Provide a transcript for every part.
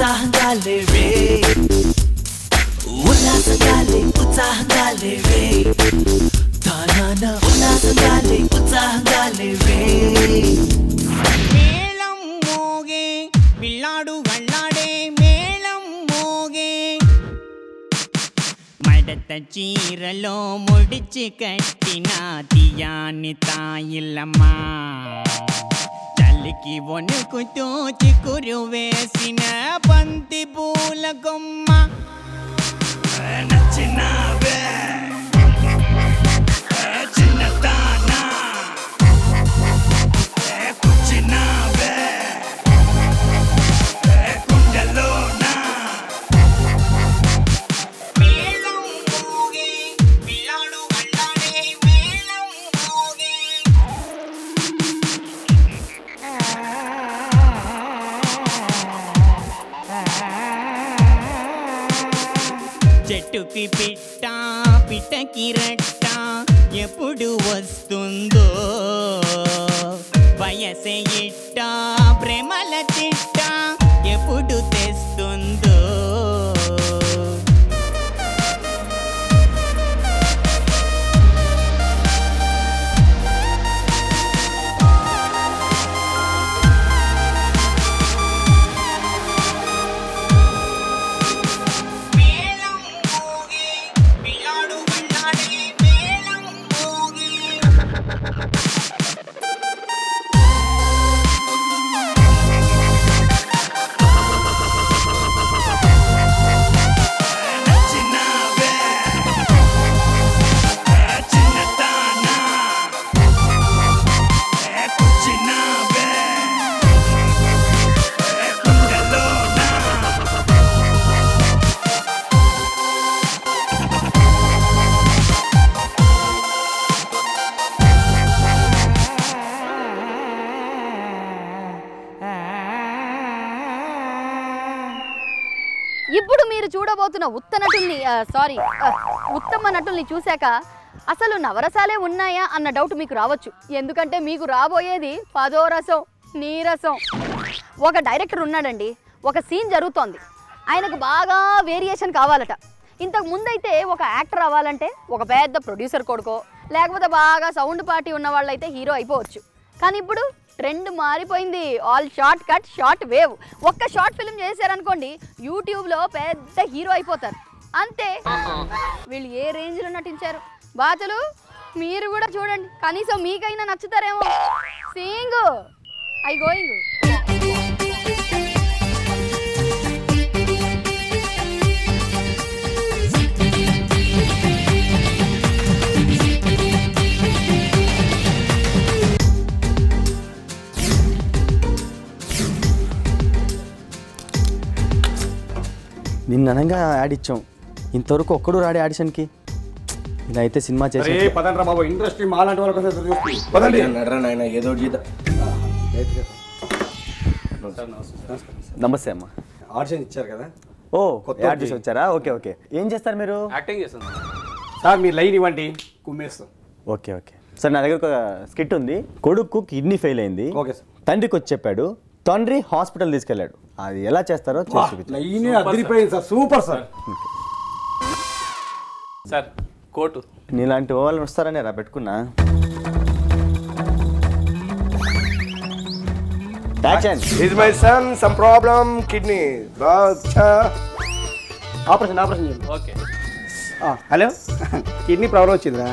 utsahang gallery Ulasangale utsahang gallery Tanana ulasangale utsahang gallery மேளம் மோகே வில்லாடு வல்லாடே மேளம் மோகே மடத்த சீரலோ முடிச்சு கட்டினா தியானி தாயில்லம்மா తీయాని వణుకుతూ చికురు వేసిన పంతి పూల కొమ్మ. నచ్చినావే. కిరట్ట ఎప్పుడు వస్తుందో? వయసే ఇప్పుడు మీరు చూడబోతున్న ఉత్త నటుల్ని సారీ ఉత్తమ నటుల్ని చూశాక అసలు నవరసాలే ఉన్నాయా అన్న డౌట్ మీకు రావచ్చు. ఎందుకంటే మీకు రాబోయేది పదో రసం నీరసం ఒక డైరెక్టర్ ఉన్నాడండి ఒక సీన్ జరుగుతోంది. ఆయనకు బాగా వేరియేషన్ కావాలట. ఇంతకు ముందైతే ఒక యాక్టర్ అవ్వాలంటే ఒక పెద్ద ప్రొడ్యూసర్ కొడుకో లేకపోతే బాగా సౌండ్ పార్టీ ఉన్న వాళ్ళైతే హీరో అయిపోవచ్చు. కానీ ఇప్పుడు ట్రెండ్ మారిపోయింది. All short cut short wave ఒక్క షార్ట్ ఫిల్మ్ చేశారనుకోండి యూట్యూబ్లో పెద్ద హీరో అయిపోతారు. అంతే. వీళ్ళు ఏ రేంజ్లో నటించారు? బాతులు మీరు కూడా చూడండి. కనీసం మీకైనా నచ్చుతారేమో. సీయింగ్ ఐ గోయింగ్ నిన్ననంగా యాడ్ ఇచ్చాం. ఇంతవరకు ఒక్కడు రాడే ఆడిషన్కి. ఇలా అయితే సినిమా చేసి పదండ్రా బాబు ఇండస్ట్రీ మాలాంటి వాళ్ళ కోసం పదండి. నడరా నాయన ఏదో చేద్దాం. నమస్తే అమ్మా. ఆడిషన్ ఇచ్చారు కదా? ఓ కొత్త యాడ్ చేసి వచ్చారా? Okay okay. ఏం చేస్తారు మీరు? యాక్టింగ్ చేస్తాను. సార్ మీరు లైన్ ఇవ్వండి కుమ్మేస్తాం. Okay okay. సార్ నా దగ్గర ఒక స్కిట్ ఉంది. కొడుకు కిడ్నీ ఫెయిల్ అయింది. Okay sir. తండ్రికి వచ్చి చెప్పాడు తండ్రి హాస్పిటల్ తీసుకెళ్ళాడు. అది ఎలా చేస్తారో చేసి చూపించండి. లైన్ అదిరిపోయింది sir. Super sir. Sir coat. నీలాంటి వాళ్ళు వస్తారని రా పెట్టుకున్నా. Is my son some problem kidney operation operation okay ఆ, హలో కిడ్నీ ప్రాబ్లం వచ్చిందిరా.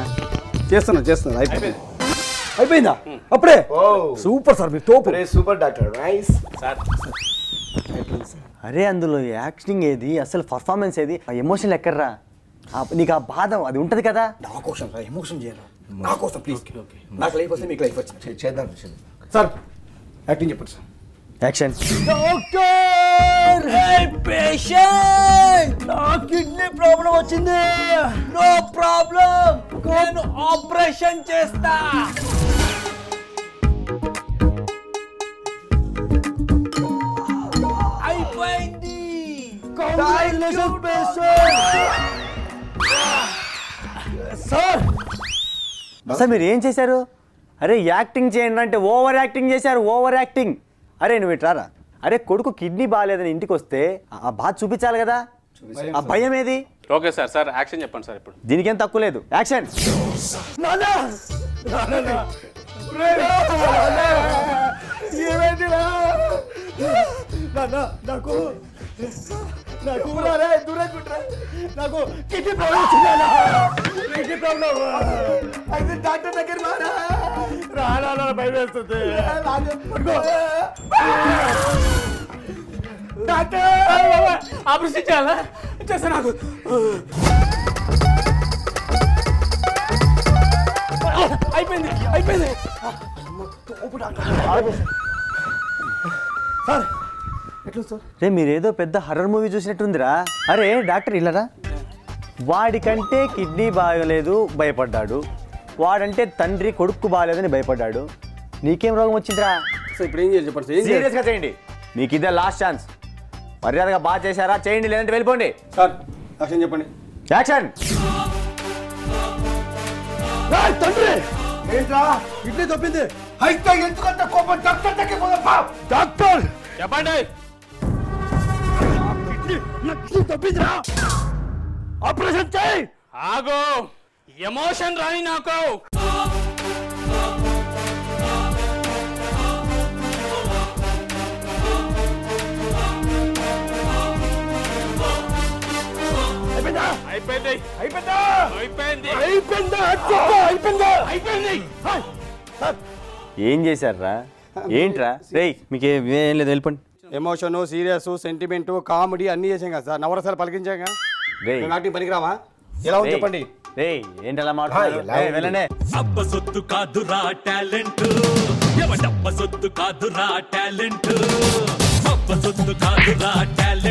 చేస్తున్నా చేస్తున్నా అయిపోయింది. అయిపోయిందా? అప్పుడే? ఓ సూపర్ సార్ మీరు తోపు. Super doctor nice. సార్. అరే అందులో యాక్టింగ్ ఏది? అసలు పర్ఫార్మెన్స్ ఏది? ఆ ఎమోషన్ ఎక్కర్రా ఆ- నీకు ఆ బాధ అది ఉంటది కదా? నా కోసం సార్ ఎమోషన్ చేయాలి? నా కోసం ప్లీజ్ నాకు లైఫ్ వస్తే మీకు లైఫ్ వచ్చింది. చేద్దాం చేద్దాం. సార్ యాక్టింగ్ చెప్పండి సార్. యాక్షన్. పేషెంట్ నా కిడ్నీ ప్రాబ్లం వచ్చింది. నో ప్రాబ్లం నేను ఆపరేషన్ చేస్తా. Congratulations. సార్ సార్ మీరు ఏం చేశారు? అరే యాక్టింగ్ చేయండి అంటే ఓవర్ యాక్టింగ్ చేశారు ఓవర్ యాక్టింగ్. అరే నువ్వు ఇట్రారా అరే కొడుకు కిడ్నీ బాగాలేదని ఇంటికి వస్తే ఆ బాధ చూపించాలి కదా? ఆ భయం ఏది? ఓకే సార్ సార్ యాక్షన్ చెప్పండి సార్ ఇప్పుడు. దీనికేం తక్కువ లేదు. యాక్షన్! నాకు నాకు రే దూరకుంట్రా నాకు కిడ్నీ ప్రాబ్లం వచ్చిందా కిడ్నీ ప్రాబ్లం అయితే డాక్టర్ దగ్గర రారా రానా భయం వేస్తుంది. డాక్టర్! ఆపరేషన్ చేయాలా? చేస్తా నాకు. అయిపోయింది అయిపోయింది. సార్ రే మీరేదో పెద్ద హర్రర్ మూవీ చూసినట్టుందిరా. అరే డాక్టర్ ఇల్లరా? వాడికంటే కిడ్నీ బాగలేదు భయపడ్డాడు. వాడంటే తండ్రి కొడుకు బాగలేదని భయపడ్డాడు. నీకేం రోగం వచ్చిందిరా? ఇప్పుడు ఏం చేయాలి చెప్పండి సీరియస్గా చేయండి. మీకు ఇదే లాస్ట్ ఛాన్స్ మర్యాదగా బాగా చేశారా? చేయండి లేదంటే వెళ్ళిపోండి. సార్ యాక్షన్ చెప్పండి. యాక్షన్! తండ్రి! ఏంట్రా? ఇడ్లీ తప్పింది. అయితే ఎందుకంత కోపం? డాక్టర్ దగ్గర డాక్టర్! చెప్పండి. తప్పిందిరా. ఆపరేషన్ చేయి. ఆగో. ఎమోషన్ రాని నాకు. అయిపోయిందా? అయిపోయింది. అయిపోయిందా? అయిపోయింది. అయిపోయిందా? చెప్పు, అయిపోయిందా? అయిపోయింది. హాయ్. సార్. ఏం చేశారా ఏంట్రా? రేయ్ మీకు ఏ- ఏం లేదు వెళ్ళిపోండి. ఎమోషన్ సీరియస్ సెంటిమెంట్ కామెడీ అన్ని చేసాం కదా సార్. నవరసాలు పలికించాం కదా. రేయ్. మేము యాక్టింగ్ పనికిరామా? ఎలా ఉంది చెప్పండి. రేయ్ ఏంటి అలా మాట్లాడారు ఎలా ఉంది? వెళ్ళండి. అబ్బ సొత్తు కాదురా టాలెంట్. ఎవడబ్బ సొత్తు కాదురా టాలెంట్. అబ్బ సొత్తు కాదురా టాలెంట్.